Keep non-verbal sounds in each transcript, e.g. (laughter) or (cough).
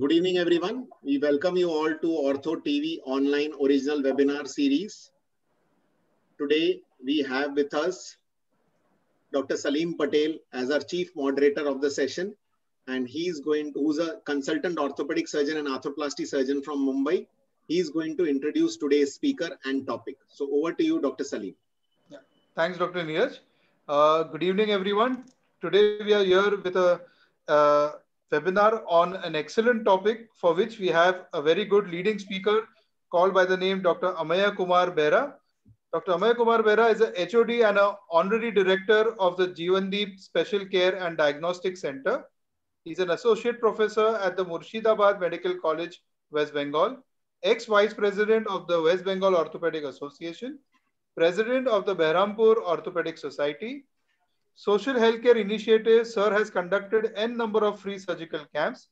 Good evening, everyone. We welcome you all to Ortho TV online original webinar series. Today, we have with us Dr. Salim Patel as our chief moderator of the session. And he's going to, who's a consultant orthopedic surgeon and arthroplasty surgeon from Mumbai. He's going to introduce today's speaker and topic. So over to you, Dr. Salim. Yeah. Thanks, Dr. Neeraj. Uh, good evening, everyone. Today, we are here with a uh, webinar on an excellent topic for which we have a very good leading speaker called by the name Dr. Amaya Kumar Bera. Dr. Amaya Kumar Bera is a HOD and an honorary director of the Jeevandeep Special Care and Diagnostic Center. He's an associate professor at the Murshidabad Medical College, West Bengal, ex-vice president of the West Bengal Orthopedic Association, president of the Berhampore Orthopedic Society, social healthcare initiatives, Sir has conducted n number of free surgical camps.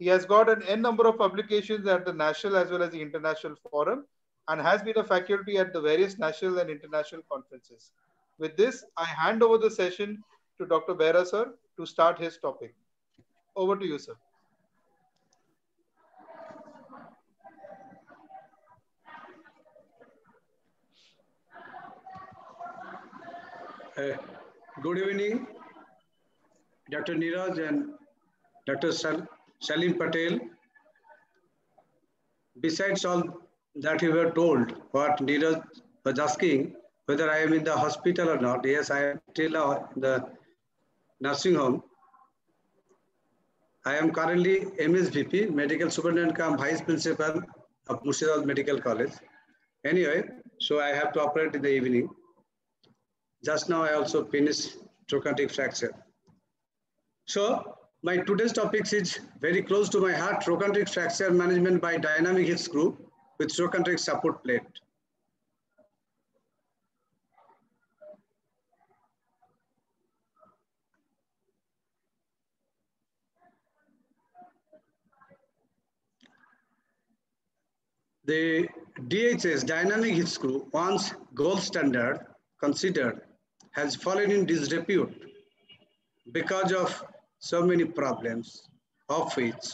He has got an n number of publications at the national as well as the international forum and has been a faculty at the various national and international conferences. With this, I hand over the session to Dr. Bera, sir, to start his topic. Over to you, sir. Uh, good evening, Dr. Neeraj and Dr. Sal Salim Patel. Besides all that you were told, what Neeraj was asking, whether I am in the hospital or not. Yes, I am still uh, in the nursing home. I am currently MSVP, Medical Superintendent cum Vice Principal of Murshidabad Medical College. Anyway, so I have to operate in the evening. Just now I also finished trochanteric fracture. So my today's topic is very close to my heart, trochanteric fracture management by dynamic hip screw with trochanteric support plate. The DHS dynamic hip screw, once gold standard considered, has fallen in disrepute because of so many problems, of which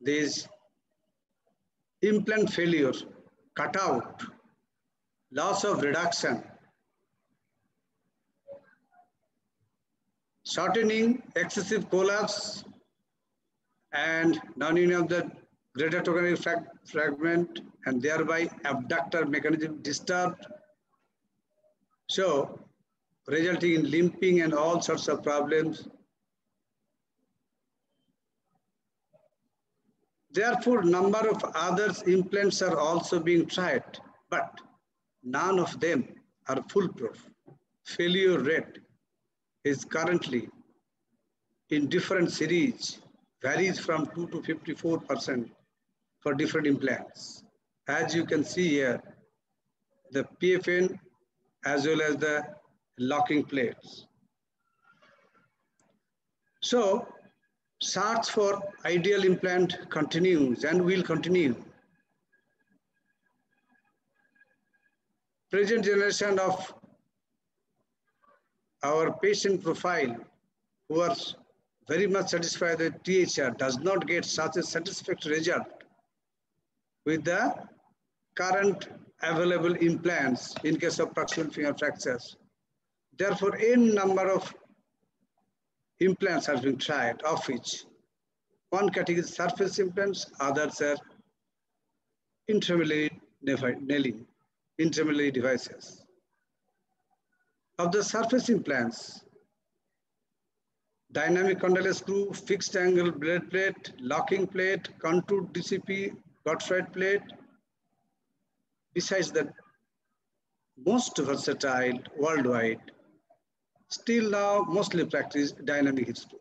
these implant failure, cutout, loss of reduction, shortening, excessive collapse, and non-union of the greater trochanteric fragment and thereby abductor mechanism disturbed. So resulting in limping and all sorts of problems. Therefore, number of other implants are also being tried, but none of them are foolproof. Failure rate is currently in different series, varies from 2 to 54% for different implants. As you can see here, the PFN as well as the locking plates. So search for ideal implant continues and will continue. Present generation of our patient profile who are very much satisfied with THR does not get such a satisfactory result with the current available implants in case of proximal femur fractures. Therefore, n number of implants have been tried, of which one category is surface implants, others are intramedullary nailing, intramedullary devices. Of the surface implants, dynamic condyle screw, fixed angle blade plate, locking plate, contour DCP, Gottfried plate, besides that most versatile worldwide, still now mostly practice dynamic screw.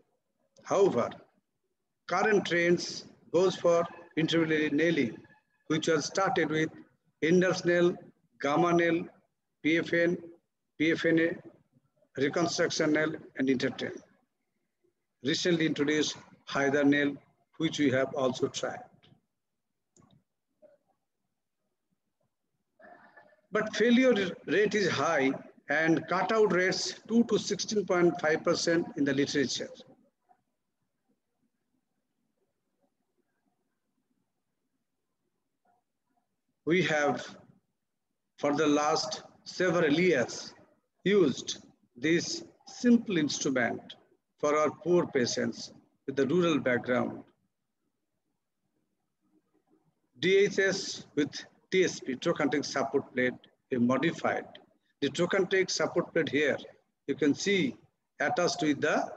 However, current trends goes for intramedullary nailing, which was started with Ender's nail, gamma nail, PFN, PFNA, reconstruction nail, and InterTAN. Recently introduced Hyder nail, which we have also tried. But failure rate is high and cutout rates 2 to 16.5% in the literature. We have, for the last several years, used this simple instrument for our poor patients with a rural background. DHS with TSP, trochanteric support plate, is modified. The trochanteric support plate here, you can see attached with the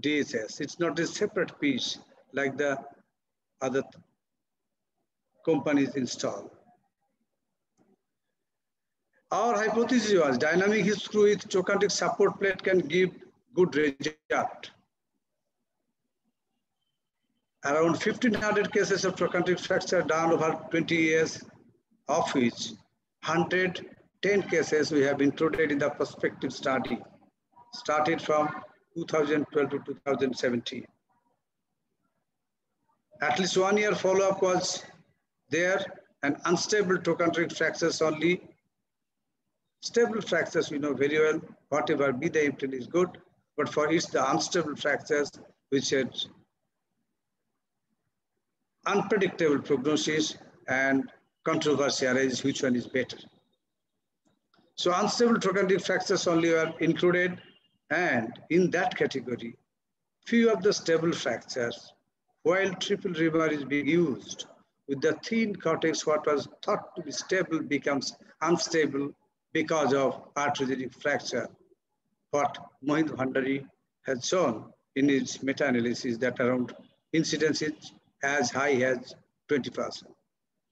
DHS. It's not a separate piece like the other companies install. Our hypothesis was dynamic screw with trochanteric support plate can give good result. Around 1500 cases of trochanteric fracture done over 20 years, of which 110 cases we have included in the prospective study, started from 2012 to 2017. At least one year follow-up was there and unstable trochanteric fractures only. Stable fractures we know very well, whatever be the implant is good, but for it's the unstable fractures which had unpredictable prognosis and controversy arises which one is better. So unstable trochanteric fractures only are included and in that category, few of the stable fractures, while triple reamer is being used, with the thin cortex, what was thought to be stable becomes unstable because of arteriogenetic fracture. What Mohindra Bhandari has shown in his meta-analysis that around incidence is as high as 20%,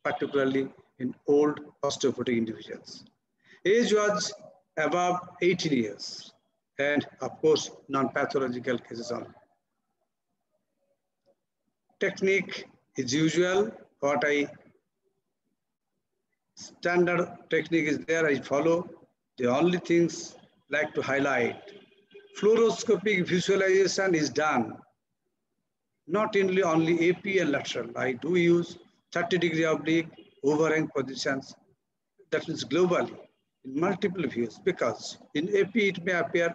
particularly in old osteoporotic individuals. Age was above 18 years and of course non-pathological cases only. Technique is usual, what I standard technique is there, I follow. The only things like to highlight, fluoroscopic visualization is done, not only only AP and lateral. I do use 30 degree oblique overhang positions, that is globally in multiple views because in AP it may appear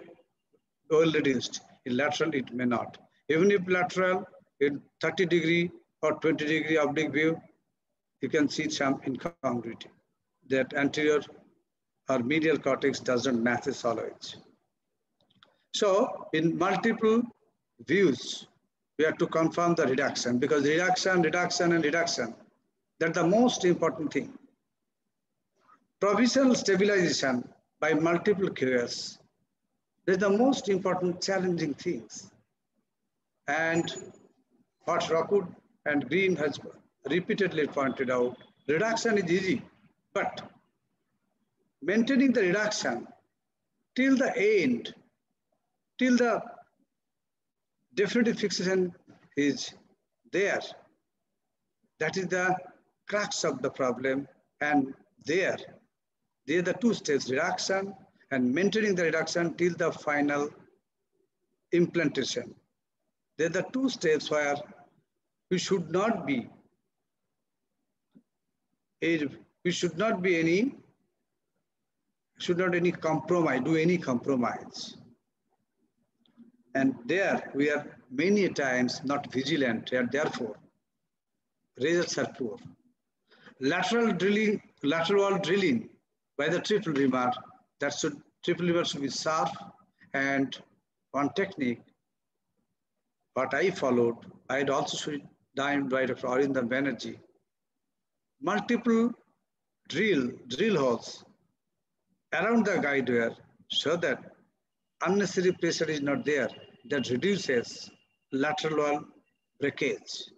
well reduced, in lateral it may not. Even if lateral in 30 degree or 20 degree oblique view, you can see some incongruity that anterior or medial cortex doesn't match the solenoids. So in multiple views, we have to confirm the reduction because reduction, reduction, and reduction, that's the most important thing. Provisional stabilization by multiple QS, is the most important challenging things. And what Rockwood and Green has repeatedly pointed out, reduction is easy, but maintaining the reduction till the end, till the definitive fixation is there, that is the crux of the problem. And there, there are the two steps, reduction and maintaining the reduction till the final implantation. There are the two steps where we should not be we should not be any should not any compromise do any compromise and there we are many times not vigilant and therefore results are poor lateral drilling lateral wall drilling by the triple reamer that should triple reamer should be sharp and one technique what I followed, I had also dime by Dr. Arindam Banerjee. Multiple drill, drill holes around the guide wire so that unnecessary pressure is not there. That reduces lateral wall breakage.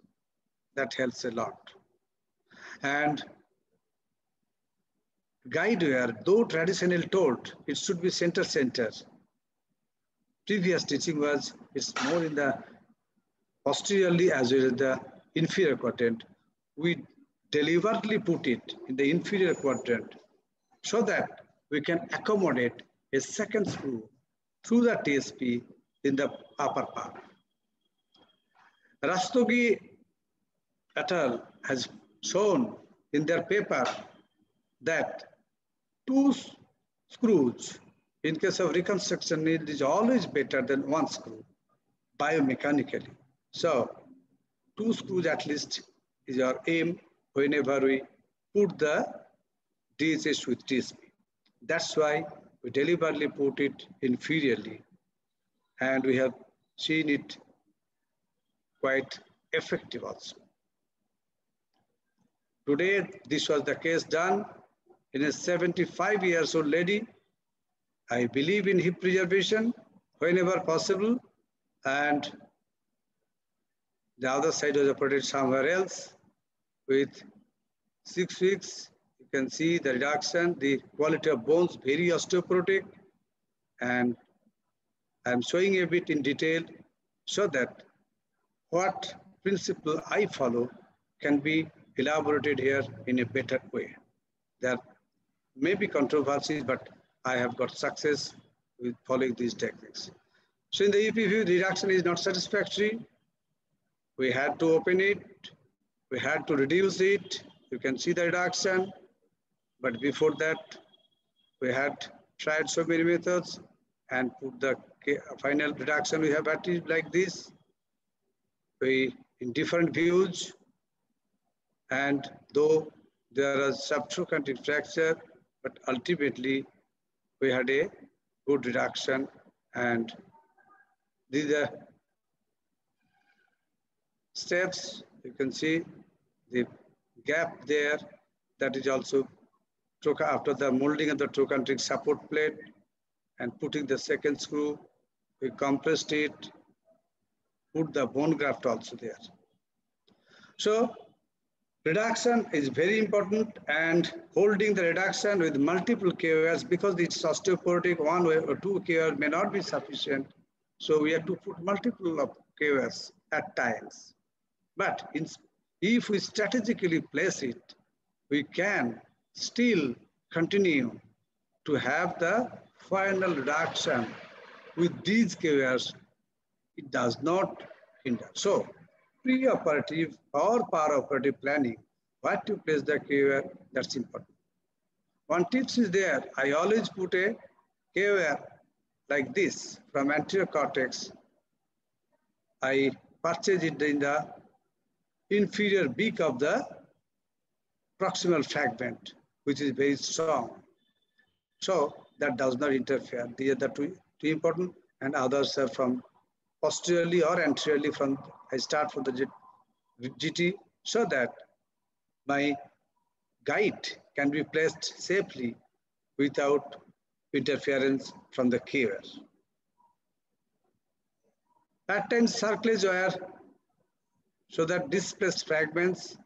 That helps a lot. And guide wire, though traditionally told, it should be center-center. Previous teaching was, it's more in the posteriorly as well as the inferior quadrant. We deliberately put it in the inferior quadrant so that we can accommodate a second screw through the TSP in the upper part. Rastogi et al. has shown in their paper that two screws in case of reconstruction is always better than one screw biomechanically. So two screws at least is our aim whenever we put the DHH with TSP. That's why we deliberately put it inferiorly. And we have seen it quite effective also. Today, this was the case done in a 75 years old lady. I believe in hip preservation whenever possible. And the other side was operated somewhere else with six weeks. You can see the reduction, the quality of bones, very osteoporotic. And I'm showing a bit in detail so that what principle I follow can be elaborated here in a better way. There may be controversies, but I have got success with following these techniques. So in the EP view, the reduction is not satisfactory. We had to open it. We had to reduce it. You can see the reduction. But before that, we had tried so many methods and put the final reduction we have achieved like this. We in different views. And though there is subtrochanteric fracture, but ultimately we had a good reduction and these are steps. You can see the gap there that is also took after the molding of the trochanteric support plate and putting the second screw, we compressed it, put the bone graft also there. So reduction is very important and holding the reduction with multiple K-wires because it's osteoporotic one way or two K-wire may not be sufficient. So we have to put multiple of K-wires at times. But in, if we strategically place it, we can still continue to have the final reduction with these K-wires. It does not hinder. So pre-operative or para-operative planning, what to place the K-wire, that's important. One tips is there, I always put a K-wire like this from anterior cortex. I purchase it in the inferior beak of the proximal fragment, which is very strong. So that does not interfere. These are the two, two important and others are from posteriorly or anteriorly from, I start from the GT so that my guide can be placed safely without interference from the K-wire. Pattern cerclage wire so that displaced fragments,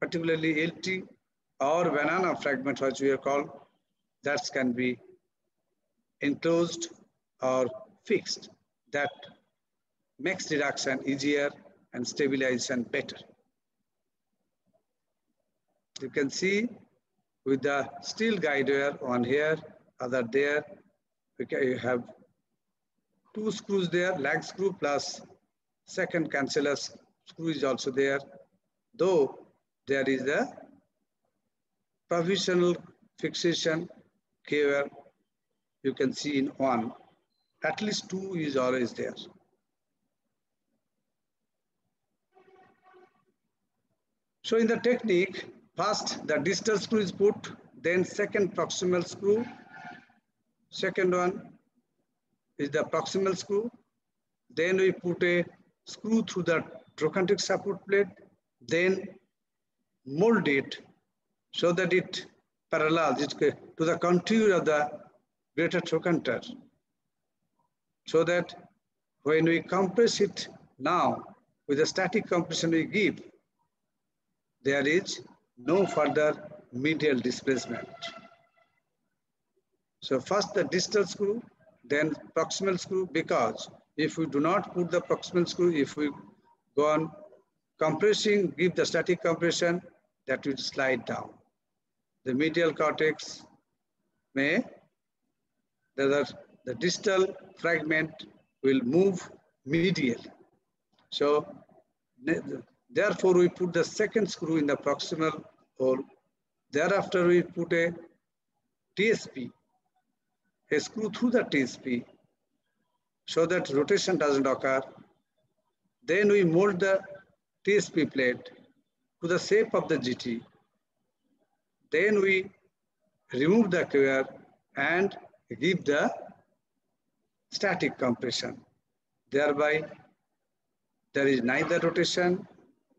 particularly LT or banana fragments, which we are called, that can be enclosed or fixed. That makes reduction easier and stabilization better. You can see with the steel guide wire on here, other there, okay, you have two screws there, lag screw plus second cancellous screw is also there, though there is a provisional fixation K-wire you can see in one, at least two is always there. So in the technique, first the distal screw is put, then second proximal screw, second one is the proximal screw, then we put a screw through the trochanteric support plate, then mold it so that it parallels it to the contour of the greater trochanter. So that when we compress it now with the static compression we give, there is no further medial displacement. So first the distal screw, then proximal screw, because if we do not put the proximal screw, if we go on compressing, give the static compression, that will slide down. The medial cortex may, the, the distal fragment will move medial. So therefore we put the second screw in the proximal hole. Thereafter we put a TSP, a screw through the TSP so that rotation doesn't occur then we mold the TSP plate to the shape of the GT. Then we remove the cover and give the static compression. Thereby, there is neither rotation,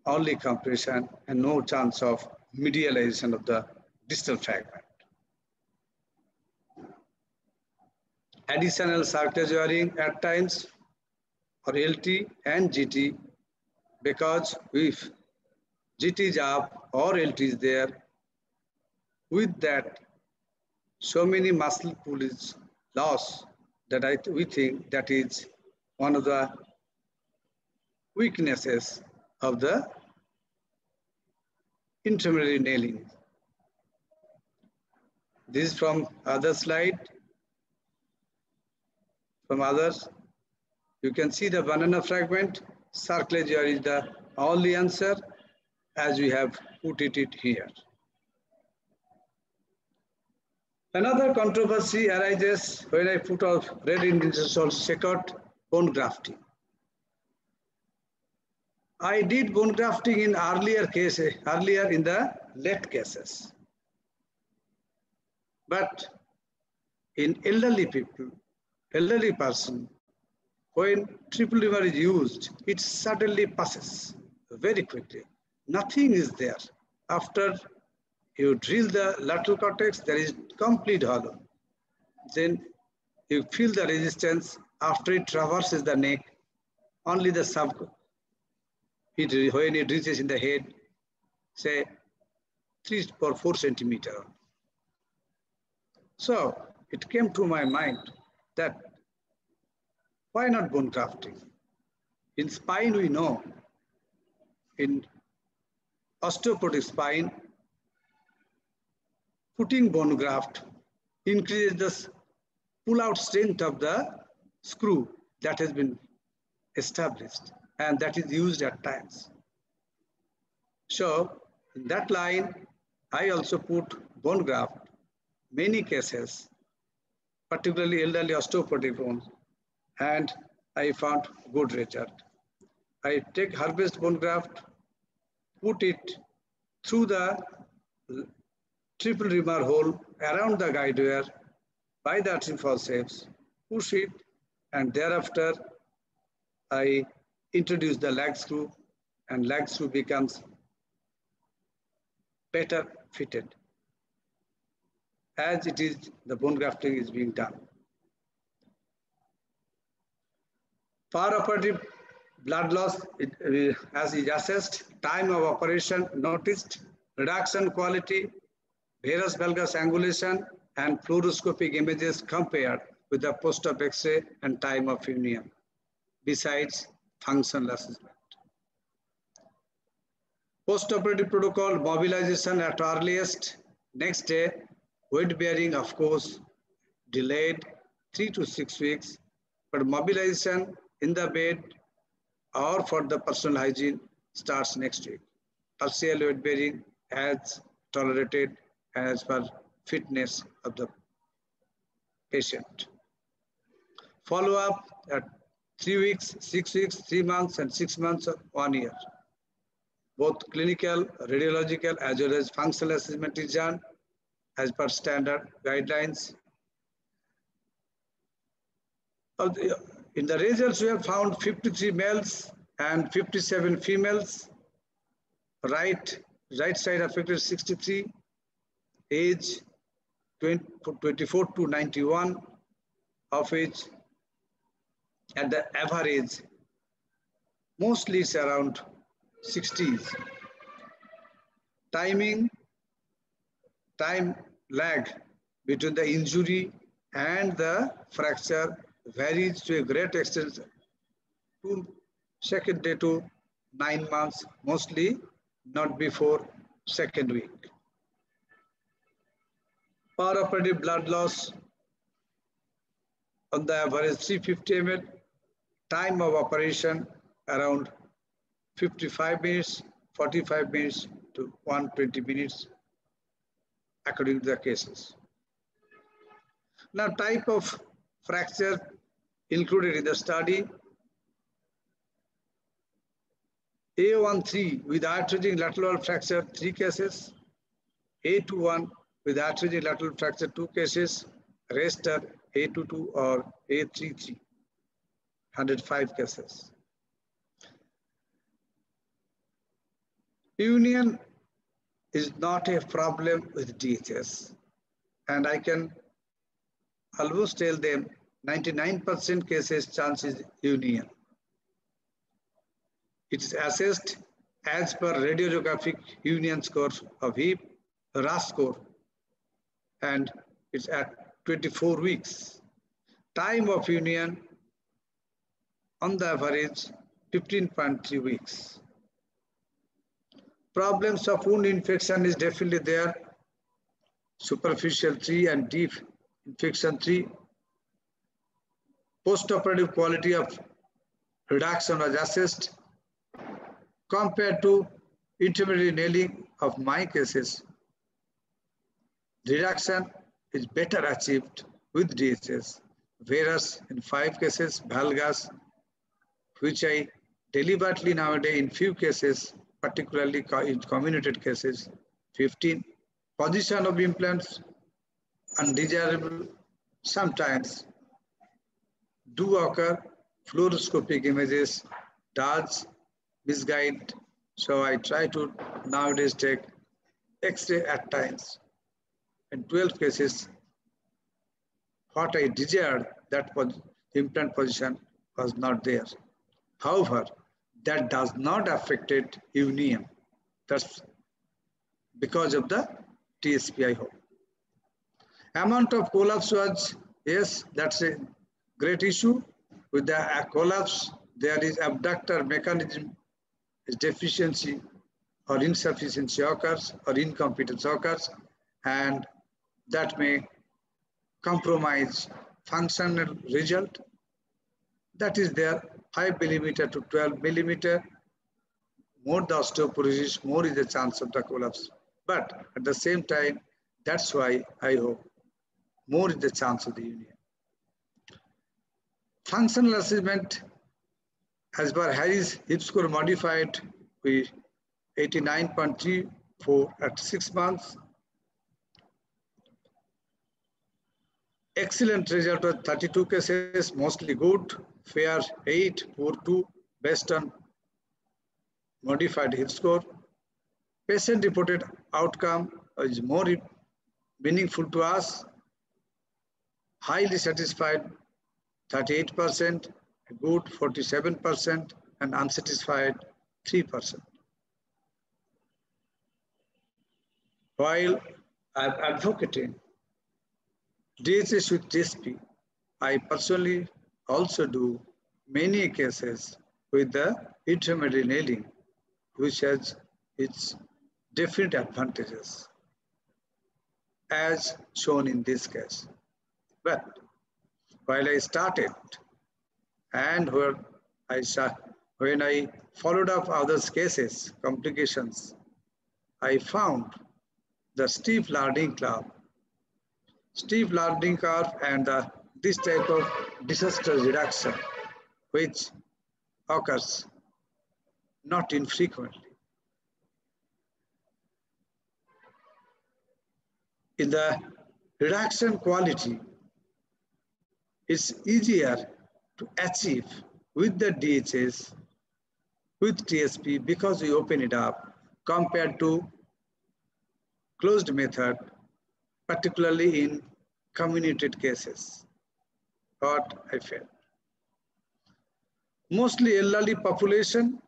only compression, and no chance of medialization of the distal fragment. Additional surface wearing at times for LT and GT because if GT is up or LT is there, with that, so many muscle pull is lost that I, we think that is one of the weaknesses of the intramedullary nailing. This is from other slide. From others, you can see the banana fragment. Cerclage is the only answer as we have put it here. Another controversy arises when I put off red indisol secot bone grafting. I did bone grafting in earlier cases, earlier in the late cases. But in elderly people, elderly person, when triple liver is used, it suddenly passes very quickly. Nothing is there. After you drill the lateral cortex, there is complete hollow. Then you feel the resistance after it traverses the neck, only the sub, it, when it reaches in the head, say three or four centimeter. So it came to my mind that why not bone grafting? In spine, we know in osteoporotic spine, putting bone graft increases the pull-out strength of the screw that has been established and that is used at times. So in that line, I also put bone graft, many cases, particularly elderly osteoporotic bones, and I found good result. I take harvest bone graft, put it through the triple reamer hole around the guide wire by the artery forceps, push it, and thereafter I introduce the lag screw and lag screw becomes better fitted as it is the bone grafting is being done. Perioperative blood loss it, as is assessed, time of operation noticed, reduction quality, varus valgus angulation, and fluoroscopic images compared with the post-op X-ray and time of union. Besides, functional assessment. Post-operative protocol, mobilization at earliest, next day, weight bearing, of course, delayed three to six weeks, but mobilization in the bed or for the personal hygiene starts next week. Partial weight bearing as tolerated as per fitness of the patient. Follow up at three weeks, six weeks, three months, and six months, one year. Both clinical, radiological, as well as functional assessment is done as per standard guidelines. In the results, we have found 53 males and 57 females. Right, right side affected 63, age 20, 24 to 91, of which at the average, mostly it's around 60s. Timing, time lag between the injury and the fracture varies to a great extent to second day to nine months, mostly not before second week. Perioperative blood loss on the average 350 ml time of operation around 55 minutes, 45 minutes to 120 minutes according to the cases. Now type of fracture included in the study A13 with arthritic lateral fracture, three cases. A21 with artery lateral fracture, two cases, rest are A22 or A33, 105 cases. Union is not a problem with DHS. And I can almost tell them 99% cases chance is union. It is assessed as per radiographic union score of hip, RAS score, and it's at 24 weeks. Time of union on the average 15.3 weeks. Problems of wound infection is definitely there. Superficial 3 and deep infection 3. Postoperative quality of reduction was assessed compared to intermediate nailing of my cases. Reduction is better achieved with DHS, whereas in five cases, valgus, which I deliberately nowadays in few cases particularly in comminuted cases. 15, position of implants undesirable sometimes do occur. Fluoroscopic images does misguide. So I try to nowadays take X-ray at times. In 12 cases, what I desired, that implant position was not there. However, that does not affect it union. That's because of the TSP, I hope. Amount of collapse was, yes, that's a great issue. With the uh, collapse, there is abductor mechanism deficiency or insufficiency occurs or incompetence occurs and that may compromise functional result. That is there 5 millimeter to 12 millimeter, more the osteoporosis, more is the chance of the collapse. But at the same time, that's why I hope more is the chance of the union. Functional assessment, as per Harris hip score modified with 89.34 at six months. Excellent result of 32 cases, mostly good fair 8 poor 2 based on modified hip score. Patient reported outcome is more meaningful to us. Highly satisfied 38%, good 47%, and unsatisfied 3%. While I'm advocating DHS with TSP, I personally also do many cases with the intermediate nailing, which has its different advantages, as shown in this case. But while I started and where I when I followed up others' cases, complications, I found the steep learning curve, learning curve and the this type of disaster reduction, which occurs not infrequently. In the reduction quality, it's easier to achieve with the DHS, with TSP, because we open it up compared to closed method, particularly in comminuted cases what I felt. Mostly elderly population,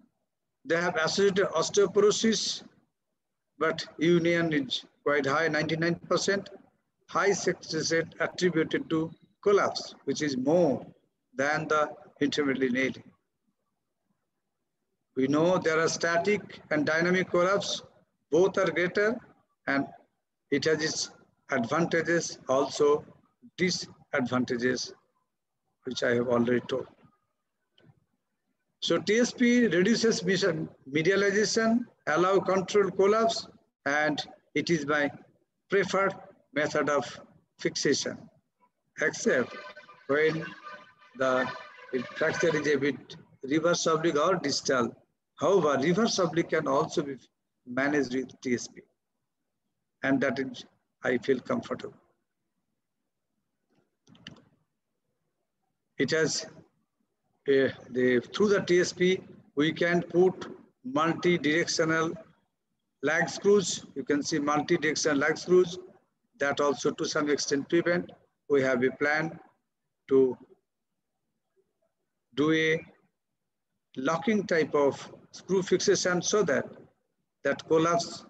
they have associated osteoporosis, but union is quite high, 99%. High success rate attributed to collapse, which is more than the intermediate nailing. We know there are static and dynamic collapse, both are greater and it has its advantages, also disadvantages which I have already told. So TSP reduces medialization, allow controlled collapse, and it is my preferred method of fixation, except when the fracture is a bit reverse oblique or distal. However, reverse oblique can also be managed with TSP. and that is, I feel comfortable. It has, uh, the, through the TSP, we can put multi-directional lag screws. You can see multi-directional lag screws that also to some extent prevent. We have a plan to do a locking type of screw fixation so that that collapse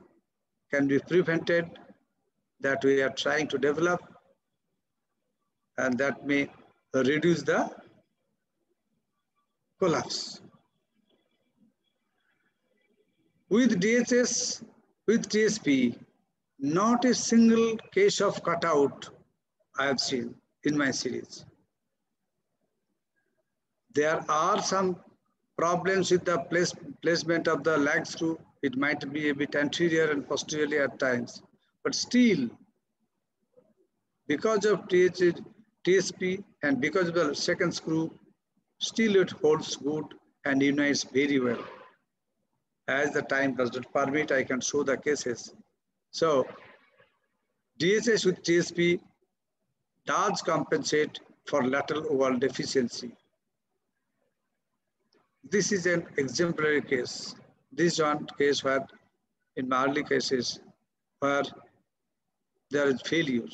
can be prevented that we are trying to develop and that may reduce the collapse. With DHS, with TSP, not a single case of cutout I have seen in my series. There are some problems with the place, placement of the lag screw. It might be a bit anterior and posteriorly at times, but still, because of TSP and because of the second screw, still it holds good and unites very well. As the time does not permit, I can show the cases. So DHS with TSP does compensate for lateral wall deficiency. This is an exemplary case. This one case where in my early cases where there is failure.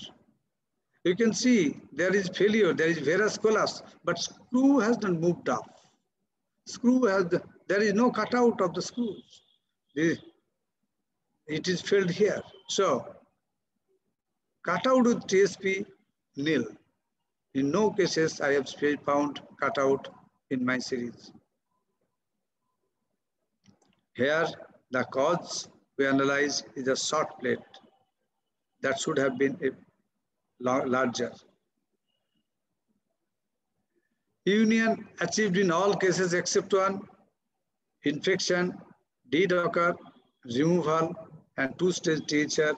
You can see there is failure, there is varus collapse, but screw has not moved up. Screw has, the, there is no cutout of the screws. it is filled here. So cutout with TSP, nil. In no cases I have found cutout in my series. Here, the cause we analyze is a short plate that should have been a larger. Union achieved in all cases except one, infection did occur, removal, and two-stage teacher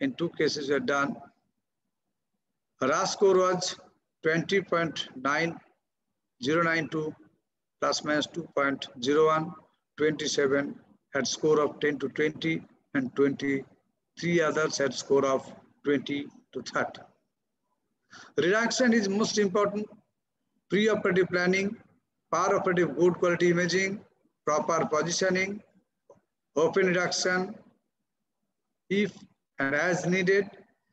in two cases were done. RAS score was 20.9092 plus minus 2.01 27 had score of 10 to 20 and 23 others had score of 20 to 30. Reduction is most important. Pre-operative planning, par-operative good quality imaging, proper positioning, open reduction, if and as needed,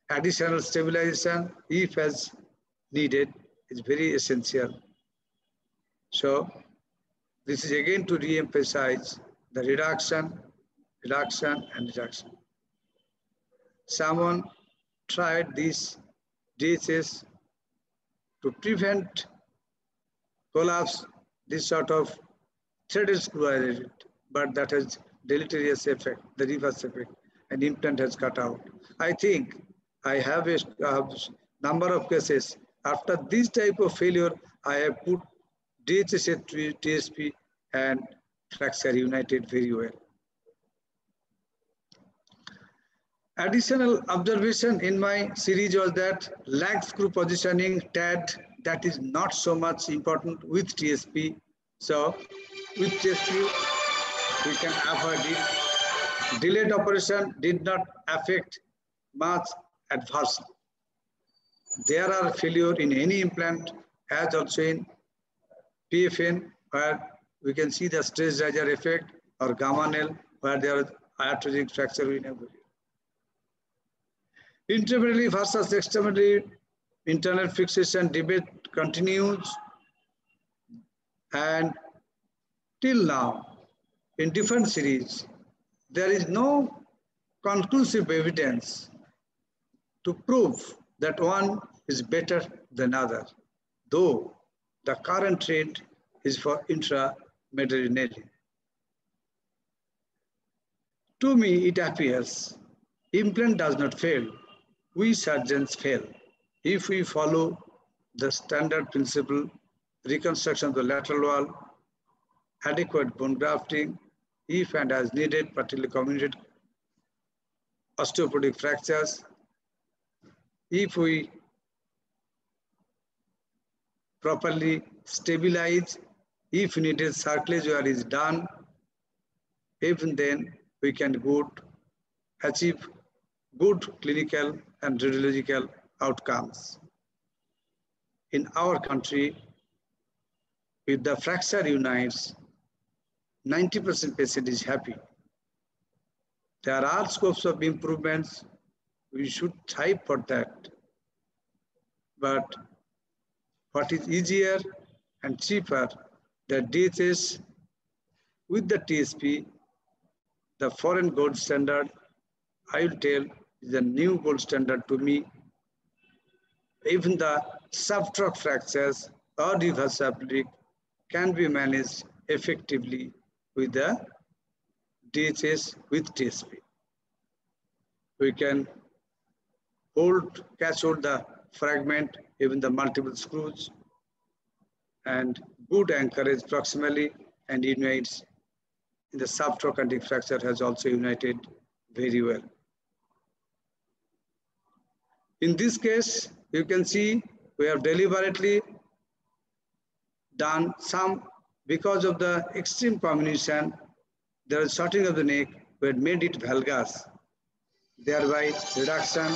additional stabilization, if as needed, is very essential. So this is again to re-emphasize the reduction, reduction, and reduction. Someone tried these DHS to prevent collapse, this sort of threaded screw but that has deleterious effect, the reverse effect, and implant has cut out. I think I have a, a number of cases. After this type of failure, I have put DHS TSP and fracture united very well. Additional observation in my series was that lag screw positioning TAD that is not so much important with TSP. So with TSP, we can avoid it. Delayed operation did not affect much adversely. There are failure in any implant as also in PFN where we can see the stress riser effect or gamma nail where there is iatrogenic fracture in every. Intramedullary versus extramedullary internal fixation debate continues and till now in different series there is no conclusive evidence to prove that one is better than other though the current trend is for intra medullary To me, it appears implant does not fail. We surgeons fail. If we follow the standard principle, reconstruction of the lateral wall, adequate bone grafting, if and as needed, particularly comminuted osteoporotic fractures, if we properly stabilize if needed cerclage wear is done, even then we can good achieve good clinical and radiological outcomes. In our country, with the fracture unites, 90% patient is happy. There are scopes of improvements. We should try for that. But what is easier and cheaper, the DHS with the TSP, the foreign gold standard, I will tell is a new gold standard to me. Even the subtroch fractures or reversibility can be managed effectively with the DHS with TSP. We can hold, catch hold the fragment, even the multiple screws, and good anchorage proximally and unites in the subtrochanteric fracture has also united very well. In this case, you can see we have deliberately done some, because of the extreme comminution, there is shortening of the neck, we had made it valgus, thereby reduction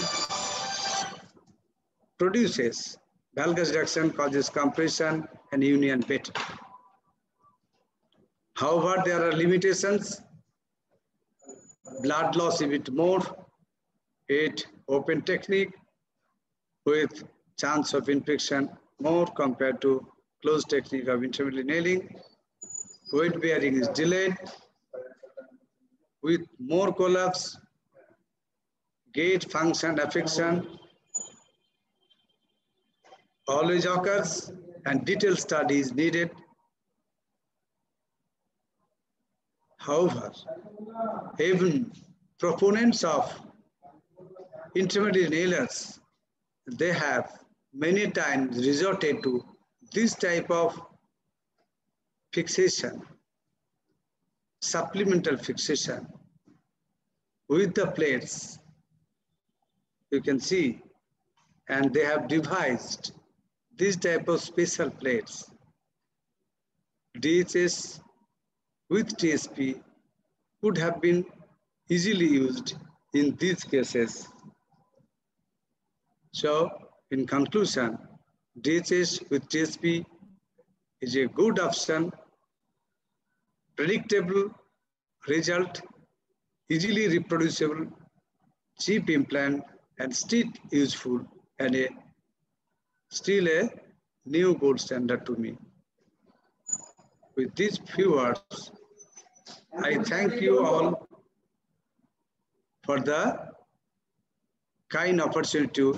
produces, valgus reduction causes compression and union better. However, there are limitations. Blood loss a bit more, it open technique with chance of infection more compared to closed technique of intramedullary nailing. Weight bearing is delayed with more collapse, gait function affection always occurs and detailed study is needed. However, even proponents of intramedullary nailers, they have many times resorted to this type of fixation, supplemental fixation with the plates, you can see, and they have devised this type of special plates. DHS with TSP could have been easily used in these cases. So in conclusion, DHS with TSP is a good option, predictable result, easily reproducible, cheap implant, and still useful, and a, still a new gold standard to me. With these few words, I thank you all for the kind opportunity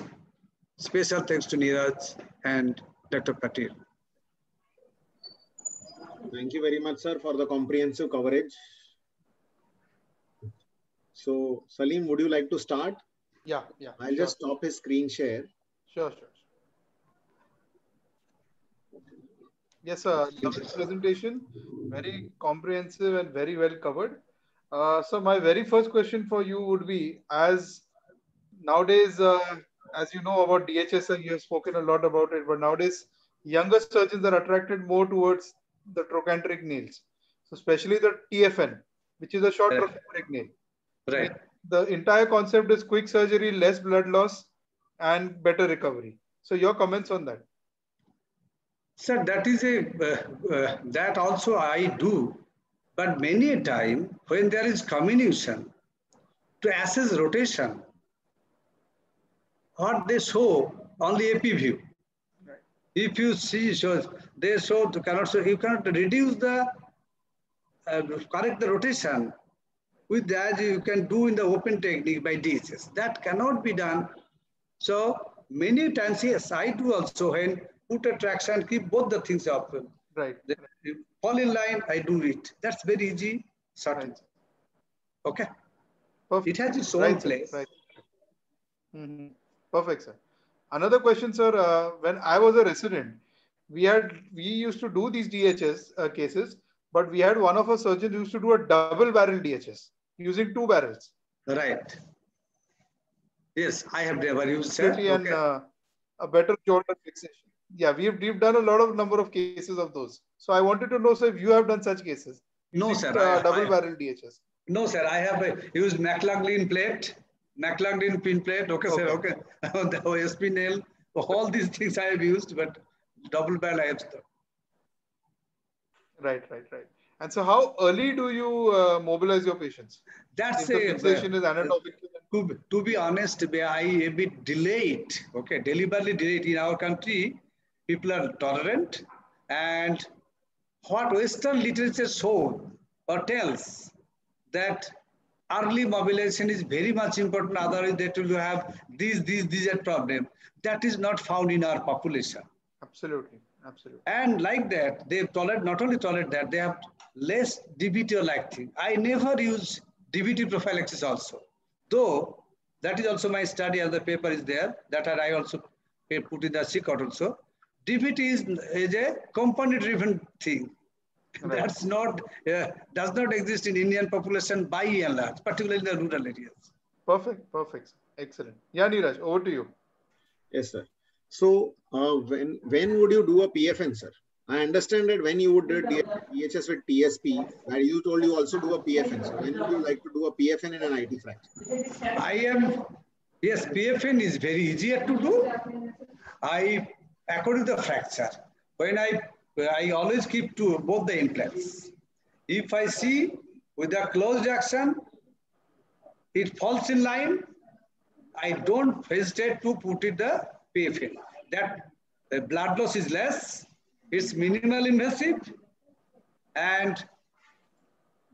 special thanks to Neeraj and Dr. Patel. Thank you very much, sir, for the comprehensive coverage. So, Salim, would you like to start? Yeah, yeah. I'll sure. just stop his screen share. Sure, sure. Yes, sir. Lovely presentation. Very comprehensive and very well covered. Uh, so my very first question for you would be, as nowadays, uh, as you know about DHS and you have spoken a lot about it, but nowadays younger surgeons are attracted more towards the trochanteric nails. So especially the TFN, which is a short right. trochanteric nail. Right. The entire concept is quick surgery, less blood loss, and better recovery. So your comments on that? Sir, that is a uh, uh, that also I do, but many a time when there is comminution to assess rotation, what they show only AP view. Right. If you see shows they show to cannot show you cannot reduce the uh, correct the rotation with that you can do in the open technique by DHS. That cannot be done. So many times yes, I do also when put a traction, keep both the things up. Right. fall in line, I do it. That's very easy, certain. Right. Okay. Perfect. It has its own right, place. Right. Mm -hmm. Perfect, sir. Another question, sir. Uh, when I was a resident, we had we used to do these DHS uh, cases, but we had one of our surgeons used to do a double barrel DHS using two barrels. Right. Yes, I have never used that. And okay. uh, a better shoulder fixation yeah, we've we've done a lot of number of cases of those. So I wanted to know, sir, if you have done such cases. No, sir. Uh, I, double I, barrel DHS. No, sir. I have uh, used McLaughlin plate McLaughlin pin plate. Okay, okay. sir. Okay. (laughs) the OSP nail. All these things I have used, but double band I have stopped. Right, right, right. And so, how early do you uh, mobilize your patients? That's if the a, fixation is anatomic. To, to be honest, I a bit delayed. Okay, deliberately delayed. In our country, people are tolerant, and what Western literature shows or tells that early mobilization is very much important. Otherwise, they will have these, these, these are problem. That is not found in our population. Absolutely. Absolutely. And like that, they tolerate, not only tolerate that, they have less DVT or like thing. I never use DVT prophylaxis also. Though that is also my study as the paper is there, that I also put in the secret also. DVT is, is a company driven thing. Right. (laughs) That's not, uh, does not exist in Indian population by and large, particularly in the rural areas. Perfect, perfect. Excellent. Yeah, Neeraj, over to you. Yes, sir. So uh, when when would you do a PFN, sir? I understand that when you would do DHS with TSP, and you told you also do a PFN. So when would you like to do a PFN in an IT fracture? I am, yes, PFN is very easier to do. I, according to the fracture, when I, I always keep to both the implants. If I see with a closed action, it falls in line, I don't hesitate to put it the PFN. That the blood loss is less, it's minimal invasive, and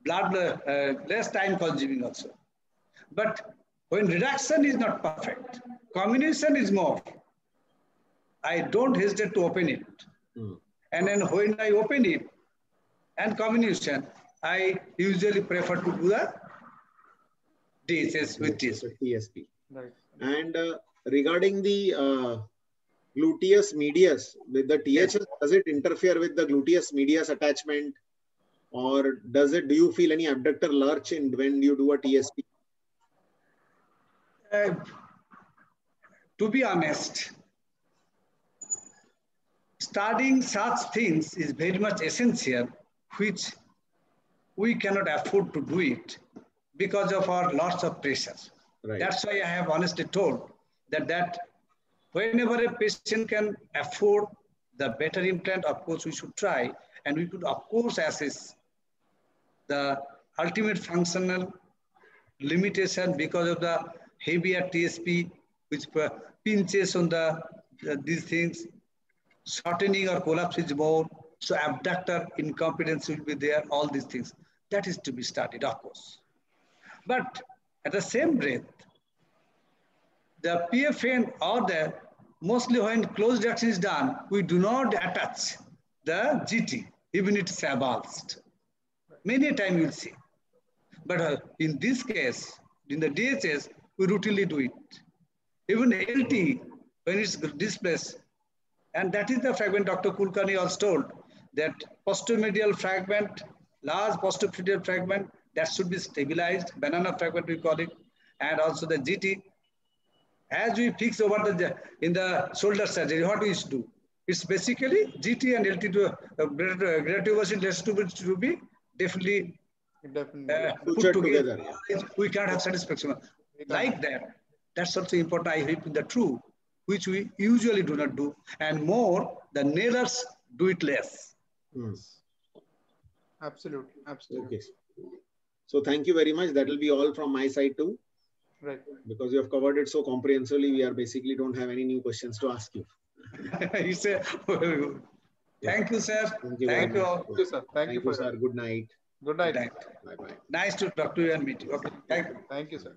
blood uh, less time consuming also. But when reduction is not perfect, comminution is more. I don't hesitate to open it. Mm. And then when I open it and comminution, I usually prefer to do the DHS with TSP. TSP. Right. And uh, regarding the uh, gluteus medius with the DHS, does it interfere with the gluteus medius attachment or does it, do you feel any abductor lurch in when you do a TSP? Uh, to be honest, studying such things is very much essential, which we cannot afford to do it because of our lots of pressures. Right. That's why I have honestly told that that whenever a patient can afford the better implant, of course, we should try. And we could, of course, assess the ultimate functional limitation because of the heavier TSP, which pinches on the uh, these things, shortening or collapse is more. So abductor incompetence will be there, all these things. That is to be studied, of course. But at the same breath, the PFN or the mostly when closed action is done, we do not attach the GT, even it's avulsed. Many a time you'll see. But uh, in this case, in the DHS, we routinely do it. Even LT, when it's displaced, and that is the fragment Dr. Kulkarni also told, that posteromedial fragment, large posteromedial fragment, that should be stabilized, banana fragment we call it, and also the GT. As we fix over the in the shoulder surgery, what we do? It's basically GT and LT to uh, gradient less to be, to be definitely, definitely. Uh, put together. together. We can't have satisfaction. Like that. That's also important. I repeat the true, which we usually do not do. And more, the nailers do it less. Hmm. Absolutely. Absolutely. Okay. So thank you very much. That will be all from my side too. Right. Because you have covered it so comprehensively, we are basically don't have any new questions to ask you. (laughs) you say, (laughs) thank you, sir. Thank you, thank you, thank you, sir. Thank, thank you, you, sir. Good night. Good night. Bye bye. Nice to talk to you and meet you. Okay. Thank you. Thank you, sir.